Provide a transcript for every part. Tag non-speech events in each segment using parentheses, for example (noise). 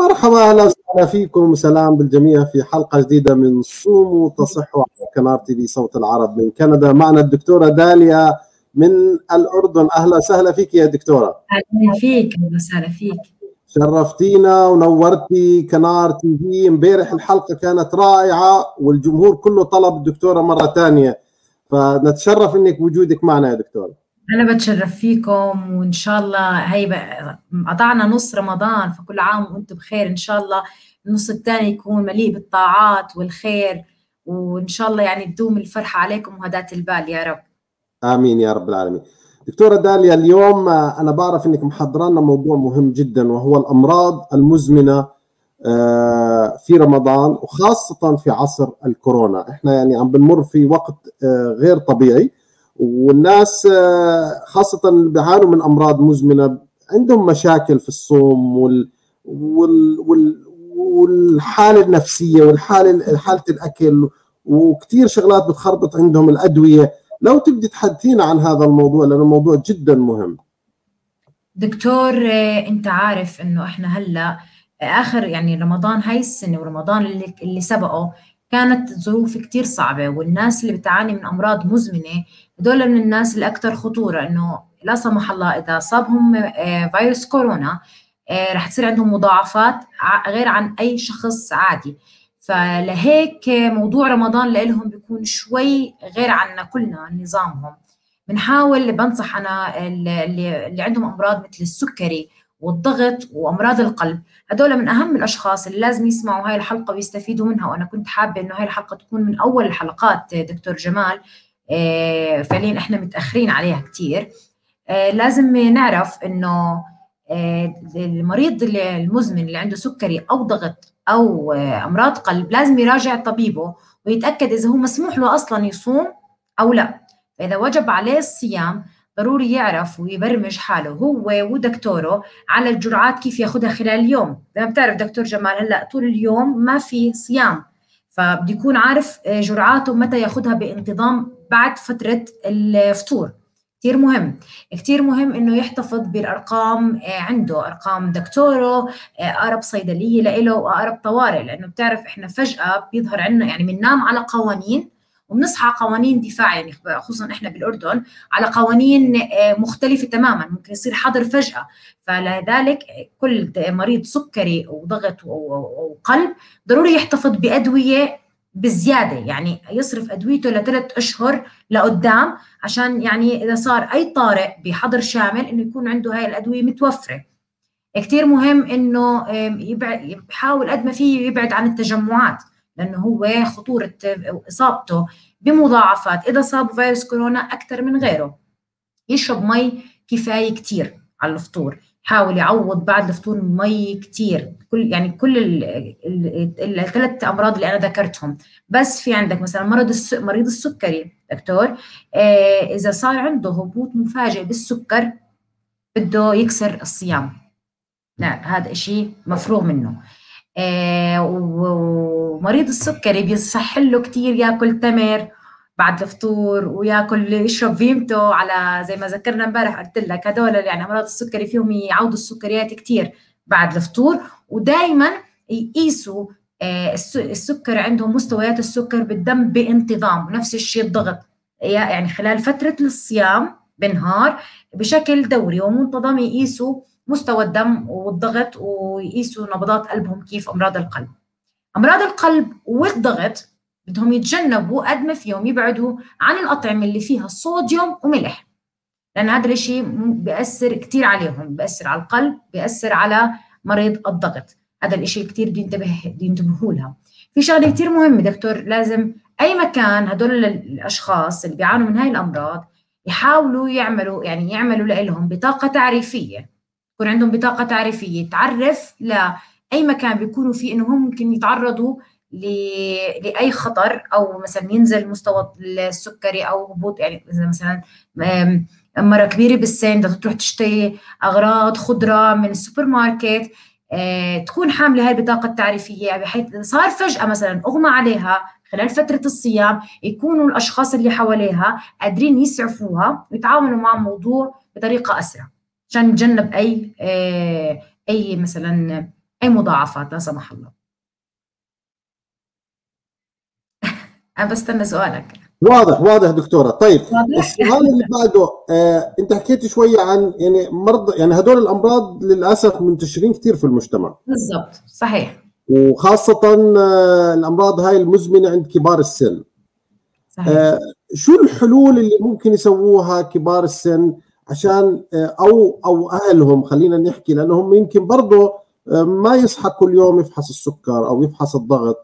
مرحبا أهلا وسهلا فيكم. وسلام بالجميع في حلقة جديدة من صوموا تصحوا على قناة تي في صوت العرب من كندا. معنا الدكتورة داليا من الأردن. أهلا وسهلا فيك يا دكتورة. أهلا فيك أهلا وسهلا فيك. شرفتينا ونورتي كنار تي في. امبارح الحلقة كانت رائعة والجمهور كله طلب الدكتورة مرة ثانية فنتشرف إنك وجودك معنا يا دكتورة. أنا بتشرف فيكم وإن شاء الله هي قطعنا نص رمضان فكل عام وأنتم بخير إن شاء الله النص الثاني يكون مليء بالطاعات والخير وإن شاء الله يعني تدوم الفرحة عليكم وهداة البال يا رب. آمين يا رب العالمين. دكتورة داليا اليوم أنا بعرف إنك محضره لنا موضوع مهم جدا وهو الأمراض المزمنة في رمضان وخاصة في عصر الكورونا. إحنا يعني عم بنمر في وقت غير طبيعي. والناس خاصة اللي بيعانوا من أمراض مزمنة عندهم مشاكل في الصوم وال وال وال والحالة النفسية والحالة حالة الأكل وكثير شغلات بتخربط عندهم الأدوية. لو تبدي تحدثينا عن هذا الموضوع لأنه موضوع جدا مهم. دكتور أنت عارف أنه إحنا هلأ آخر يعني رمضان هاي السنة ورمضان اللي, اللي سبقه كانت ظروف كتير صعبة والناس اللي بتعاني من أمراض مزمنة هدول من الناس الأكثر خطورة إنه لا سمح الله إذا صابهم فيروس كورونا رح تصير عندهم مضاعفات غير عن أي شخص عادي. فلهيك موضوع رمضان لهم بيكون شوي غير عنا كلنا نظامهم. بنحاول بنصح أنا اللي عندهم أمراض مثل السكري والضغط وأمراض القلب. هدول من أهم الأشخاص اللي لازم يسمعوا هاي الحلقة ويستفيدوا منها وأنا كنت حابة إنه هاي الحلقة تكون من أول الحلقات دكتور جمال. فعليا إحنا متأخرين عليها كثير لازم نعرف إنه المريض المزمن اللي عنده سكري أو ضغط أو أمراض قلب لازم يراجع طبيبه ويتأكد إذا هو مسموح له أصلا يصوم أو لا. فإذا وجب عليه الصيام ضروري يعرف ويبرمج حاله هو ودكتوره على الجرعات كيف ياخذها خلال اليوم. زي ما بتعرف دكتور جمال هلأ طول اليوم ما في صيام فبده يكون عارف جرعاته متى ياخذها بانتظام بعد فترة الفطور. كثير مهم. كثير مهم إنه يحتفظ بالأرقام عنده أرقام دكتوره أقرب صيدلية له وأقرب طوارئ لأنه بتعرف إحنا فجأة بيظهر عندنا يعني بننام على قوانين وبنصحى قوانين دفاع يعني خصوصا إحنا بالأردن على قوانين مختلفة تماما ممكن يصير حظر فجأة. فلذلك كل مريض سكري وضغط وقلب ضروري يحتفظ بأدوية بزيادة. يعني يصرف أدويته لثلاث أشهر لقدام عشان يعني إذا صار أي طارئ بحظر شامل إنه يكون عنده هاي الأدوية متوفرة. كثير مهم إنه يحاول قد ما فيه يبعد عن التجمعات. لأنه هو خطورة إصابته بمضاعفات. إذا صاب فيروس كورونا أكثر من غيره. يشرب مي كفاية كثير على الفطور. حاول يعوض بعد الفطور مي كثير كل يعني كل الثلاث أمراض اللي أنا ذكرتهم. بس في عندك مثلا مرض. مريض السكري دكتور. آه إذا صار عنده هبوط مفاجئ بالسكر بده يكسر الصيام. لا هذا شيء مفروغ منه. آه ومريض السكري بيصح له كثير ياكل تمر بعد الفطور وياكل يشرب فيمتو على زي ما ذكرنا امبارح قلت لك هدول يعني أمراض السكري فيهم يعوضوا السكريات كثير بعد الفطور ودائما يقيسوا آه السكر عندهم مستويات السكر بالدم بانتظام ونفس الشيء الضغط. يعني خلال فترة الصيام بالنهار بشكل دوري ومنتظم يقيسوا مستوى الدم والضغط ويقيسوا نبضات قلبهم كيف أمراض القلب. أمراض القلب والضغط بدهم يتجنبوا قد ما فيهم يبعدوا عن الأطعمة اللي فيها صوديوم وملح. لأن هذا الشيء بيأثر كثير عليهم بيأثر على القلب بيأثر على مريض الضغط. هذا الشيء كثير بده ينتبه ينتبهوا لها. في شغلة كثير مهمة دكتور لازم أي مكان هدول الأشخاص اللي بيعانوا من هاي الأمراض يحاولوا يعملوا يعني يعملوا لهم بطاقة تعريفية. يكون عندهم بطاقة تعريفية. تعرف لأي مكان بيكونوا فيه إنه هم ممكن يتعرضوا لأي خطر أو مثلا ينزل مستوى السكري أو هبوط يعني إذا مثلا مرة كبيرة بالسن بدها تروح تشتري أغراض خضرة من السوبر ماركت أه تكون حاملة هاي البطاقة التعريفية. بحيث إذا صار فجأة مثلا أغمى عليها خلال فترة الصيام يكونوا الأشخاص اللي حواليها قادرين يسعفوها ويتعاملوا مع الموضوع بطريقة أسرع. عشان نتجنب أي أه أي مثلا أي مضاعفات لا سمح الله. (laughs) أنا بستنى سؤالك. واضح واضح دكتورة. طيب السؤال اللي بعده آه، أنت حكيت شوية عن يعني مرض يعني هدول الأمراض للأسف منتشرين كثير في المجتمع. بالضبط صحيح. وخاصة آه، الأمراض هاي المزمنة عند كبار السن. صحيح. آه، شو الحلول اللي ممكن يسووها كبار السن؟ عشان آه، أو أو أهلهم خلينا نحكي لأنهم يمكن برضه آه، ما يصحى كل يوم يفحص السكر أو يفحص الضغط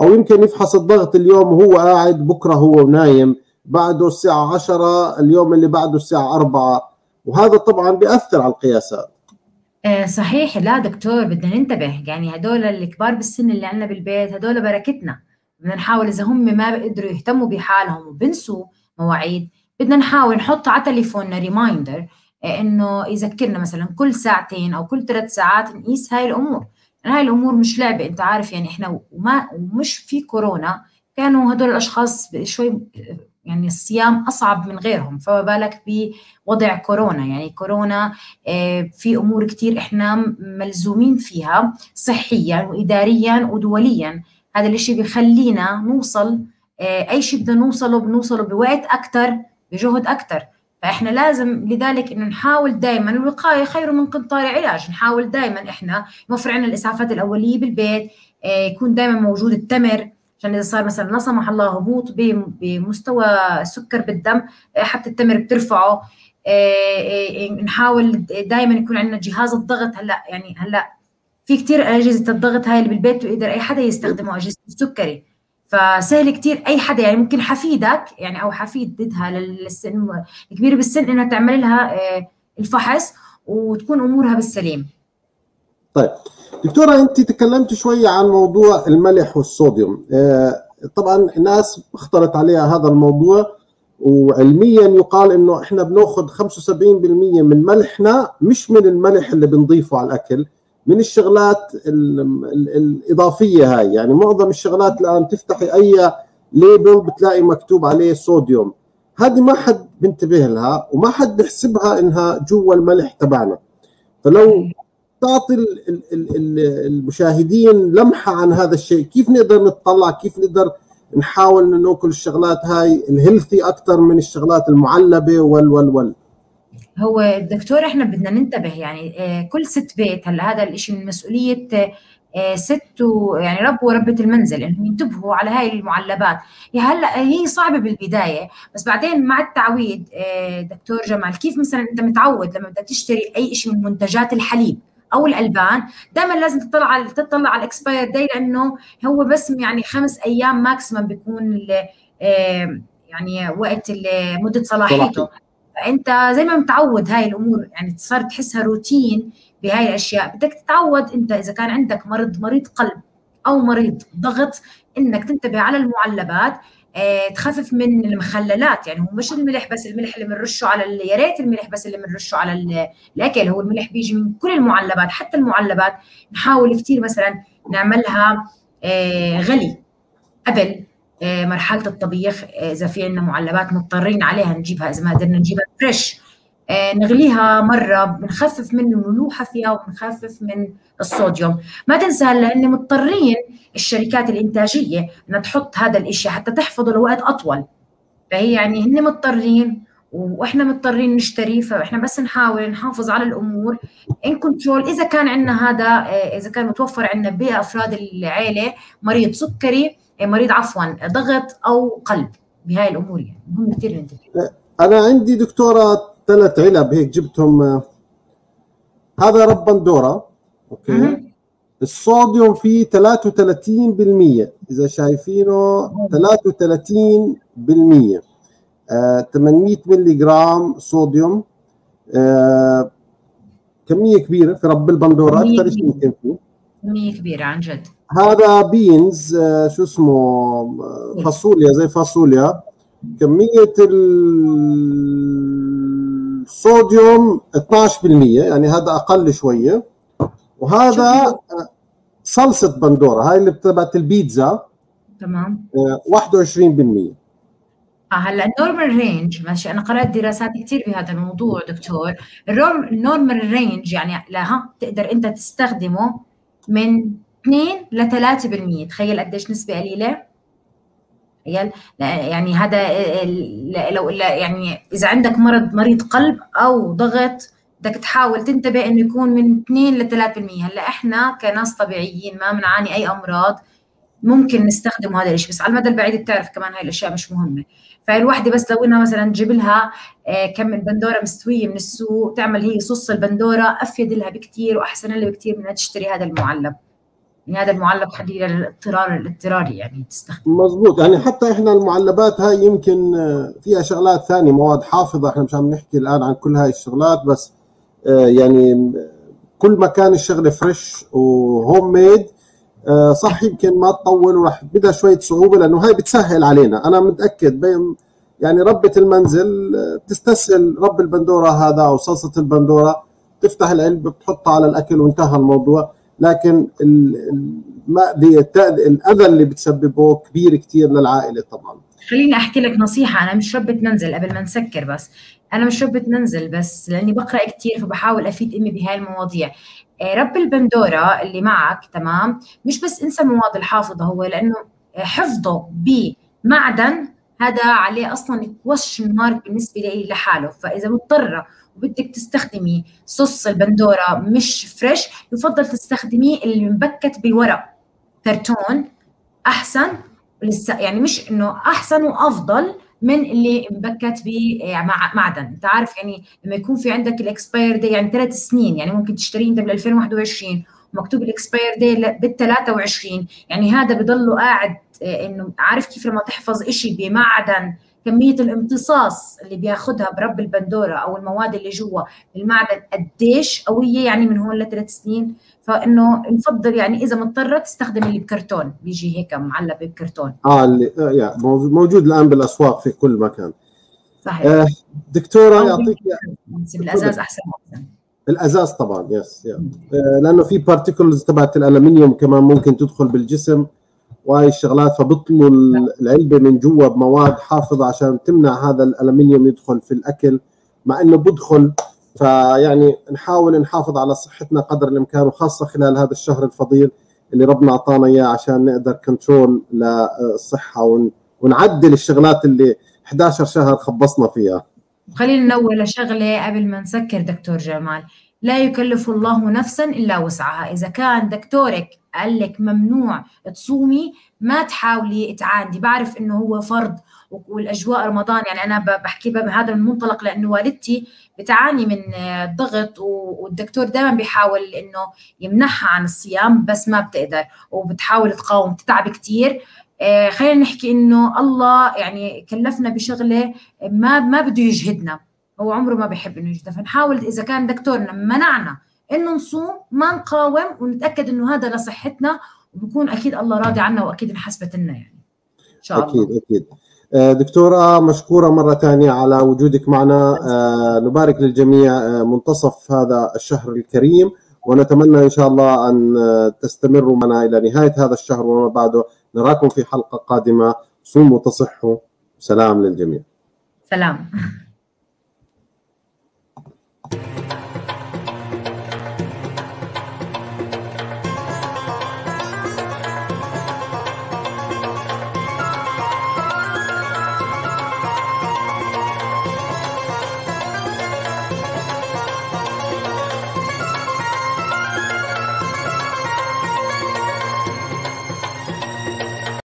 أو يمكن يفحص الضغط اليوم وهو قاعد بكرة هو نايم بعده الساعة 10 اليوم اللي بعده الساعة 4 وهذا طبعا بيأثر على القياسات. صحيح. لا دكتور بدنا ننتبه. يعني هدول الكبار بالسن اللي عندنا بالبيت هدول بركتنا. بدنا نحاول إذا هم ما بيقدروا يهتموا بحالهم وبنسوا مواعيد بدنا نحاول نحط على تليفوننا ريمايندر آه، إنه يذكرنا مثلا كل ساعتين أو كل ثلاث ساعات نقيس هاي الأمور. هاي الأمور مش لعبة أنت عارف يعني إحنا وما ومش في كورونا كانوا هدول الأشخاص شوي يعني الصيام أصعب من غيرهم فما بالك بوضع كورونا. يعني كورونا آه، في أمور كثير إحنا ملزومين فيها صحيا واداريا ودوليا. هذا الشيء بيخلينا نوصل آه، أي شيء بدنا نوصله بنوصله بوقت أكثر بجهد أكثر فإحنا لازم لذلك إنه نحاول دائما الوقايه خير من قنطار علاج. نحاول دائما إحنا نوفر عندنا الإسعافات الأولية بالبيت آه، يكون دائما موجود التمر. عشان إذا صار مثلا لا سمح الله هبوط بمستوى السكر بالدم آه، حتى التمر بترفعه. نحاول دائما يكون عندنا جهاز الضغط. هلأ يعني هلأ في كتير أجهزة الضغط هاي اللي بالبيت بيقدر أي حدا يستخدمه أجهزة السكري. فسهل كتير. أي حدا يعني ممكن حفيدك يعني أو حفيد ضدها للسن الكبيرة بالسن إنها تعمل لها آه، الفحص وتكون أمورها بالسليم. طيب. دكتورة أنت تكلمت شوية عن موضوع الملح والصوديوم. آه، طبعا الناس اختلط عليها هذا الموضوع وعلميا يقال إنه إحنا بنأخذ 75% من ملحنا مش من الملح اللي بنضيفه على الأكل. من الشغلات الإضافية هاي. يعني معظم الشغلات الآن تفتحي أي ليبل بتلاقي مكتوب عليه صوديوم هذه ما حد بنتبه لها وما حد بيحسبها إنها جوا الملح تبعنا. فلو تعطي المشاهدين لمحة عن هذا الشيء كيف نقدر نطلع كيف نقدر نحاول ناكل الشغلات هاي ال healthy أكثر من الشغلات المعلبة وال وال وال؟ هو الدكتور إحنا بدنا ننتبه يعني آه، كل ست بيت هلا هذا الشيء من مسؤولية آه، ست يعني رب وربة المنزل إنهم ينتبهوا على هاي المعلبات. هي هلا هي صعبة بالبداية بس بعدين مع التعويد آه، دكتور جمال كيف مثلا أنت متعود لما بدك تشتري أي شيء من منتجات الحليب أو الألبان دائما لازم تطلع على تطلع على ال expire date لأنه هو بس يعني خمس أيام maximum بيكون يعني وقت مدة صلاحيته. فأنت زي ما متعود هاي الأمور يعني صار تحسها روتين بهاي الأشياء. بدك تتعود أنت إذا كان عندك مرض مريض قلب أو مريض ضغط إنك تنتبه على المعلبات آه، تخفف من المخللات. يعني هو مش الملح بس الملح اللي بنرشه على يا ريت الملح بس اللي بنرشه على الأكل. هو الملح بيجي من كل المعلبات حتى المعلبات نحاول كثير مثلا نعملها آه، غلي قبل مرحلة الطبيخ آه، إذا في عندنا معلبات مضطرين عليها نجيبها إذا ما قدرنا نجيبها فريش آه، نغليها مرة بنخفف من الملوحة فيها وبنخفف من الصوديوم. ما تنسى لأن مضطرين الشركات الإنتاجية إنها تحط هذا الشيء حتى تحفظه لوقت أطول. فهي يعني هن مضطرين وإحنا مضطرين نشتري فإحنا بس نحاول نحافظ على الأمور under control إذا كان عندنا هذا إذا كان متوفر عندنا بأفراد العائله مريض سكري مريض عفوا ضغط أو قلب بهاي الأمور يعني. مهم كثير ننتبه أنا عندي دكتورة ثلاث علب هيك جبتهم هذا رب بندوره okay؟ الصوديوم فيه 33% إذا شايفينه 33% آه 800 ملي جرام صوديوم آه كمية كبيرة في رب البندورة أكثر شيء يمكن فيه. كميه كبيرة عن جد. هذا بينز آه، شو اسمه آه، فاصوليا زي فاصوليا. كمية الصوديوم 12% يعني هذا أقل شوية. وهذا آه، صلصة بندورة هاي اللي تبعت البيتزا. تمام. 21% آه هلأ ال normal range ماشي. أنا قرأت دراسات كثير بهذا الموضوع دكتور. ال normal range يعني لها تقدر أنت تستخدمه من 2 ل 3% تخيل قديش نسبة قليلة. تخيل. يعني هذا لو يعني إذا عندك مرض مريض قلب أو ضغط بدك تحاول تنتبه إنه يكون من 2 ل 3% هلأ إحنا كناس طبيعيين ما بنعاني أي أمراض ممكن نستخدم هذا الشيء بس على المدى البعيد بتعرف كمان هاي الأشياء مش مهمة. فالوحدة بس لو إنها مثلا تجيب لها آه، كم من بندورة مستوية من السوق تعمل هي صوص البندورة أفيد لها بكثير وأحسن لها بكثير من تشتري هذا المعلب. يعني هذا المعلب حديد للاضطرار الاضطراري يعني تستخدم مضبوط. يعني حتى إحنا المعلبات هاي يمكن آه، فيها شغلات ثانية مواد حافظة. إحنا مش عم نحكي الآن عن كل هاي الشغلات بس آه، يعني كل ما كان الشغله فريش وهوم ميد صح يمكن ما تطول وراح بدها شوية صعوبة لأنه هاي بتسهل علينا. أنا متأكد بين يعني ربة المنزل تستسهل رب البندورة هذا أو صلصة البندورة. تفتح العلبه بتحطها على الأكل وانتهى الموضوع. لكن الأذى اللي بتسببه كبير كثير للعائلة طبعا. خليني أحكي لك نصيحة. أنا مش ربة منزل قبل ما نسكر بس. أنا مش ربة منزل بس لأني بقرأ كثير فبحاول أفيد أمي بهاي المواضيع. آه، رب البندورة اللي معك تمام؟ مش بس انسى المواد الحافظة هو لأنه حفظه بمعدن هذا عليه أصلا question mark بالنسبة لي لحاله. فإذا مضطرة وبدك تستخدمي صوص البندورة مش fresh يفضل تستخدميه اللي مباكت بورق كرتون أحسن يعني مش إنه أحسن وأفضل من اللي مبكت بمعدن انت عارف يعني لما يكون في عندك الإكسباير دي يعني ثلاث سنين يعني ممكن تشتريه انت بال 2021 ومكتوب الإكسباير دي بال 23 يعني هذا بضله قاعد آه، إنه عارف كيف لما تحفظ شيء بمعدن كمية الامتصاص اللي بياخذها برب البندورة أو المواد اللي جوا المعدن قديش قوية؟ يعني من هون لثلاث سنين. فإنه نفضل يعني إذا مضطرة تستخدم اللي بكرتون بيجي هيك معلب بكرتون. آه اللي آه يا موجود الآن بالأسواق في كل مكان. صحيح. آه دكتورة يعطيك بالأزاز أحسن احسن الأزاز طبعا yes يا. آه لأنه في particles تبعت الألمنيوم كمان ممكن تدخل بالجسم. وهي الشغلات فبطلوا العلبة من جوا بمواد حافظة عشان تمنع هذا الألمنيوم يدخل في الأكل. مع إنه بدخل فيعني نحاول نحافظ على صحتنا قدر الإمكان وخاصة خلال هذا الشهر الفضيل اللي ربنا أعطانا إياه عشان نقدر كنترول للصحة ونعدل الشغلات اللي 11 شهر خبصنا فيها. خلينا ننوه لشغلة قبل ما نسكر دكتور جمال. لا يكلف الله نفسا إلا وسعها. إذا كان دكتورك قال لك ممنوع تصومي ما تحاولي تعاندي. بعرف إنه هو فرض والأجواء رمضان. يعني أنا بحكي بهذا المنطلق لأنه والدتي بتعاني من ضغط والدكتور دائما بيحاول إنه يمنحها عن الصيام بس ما بتقدر. وبتحاول تقاوم تتعب كثير آه، خلينا نحكي إنه الله يعني كلفنا بشغلة ما ما بده يجهدنا. هو عمره ما بيحب إنه يجهدنا. فنحاول إذا كان دكتورنا منعنا إنه نصوم ما نقاوم ونتأكد إنه هذا لصحتنا وبكون أكيد الله راضي عنا وأكيد انحسبت لنا يعني. إن شاء الله. أكيد أكيد. آه، دكتورة مشكورة مرة ثانية على وجودك معنا. آه، نبارك للجميع آه، منتصف هذا الشهر الكريم ونتمنى إن شاء الله أن تستمروا معنا إلى نهاية هذا الشهر وما بعده. نراكم في حلقة قادمة. صوموا تصحوا سلام للجميع. سلام.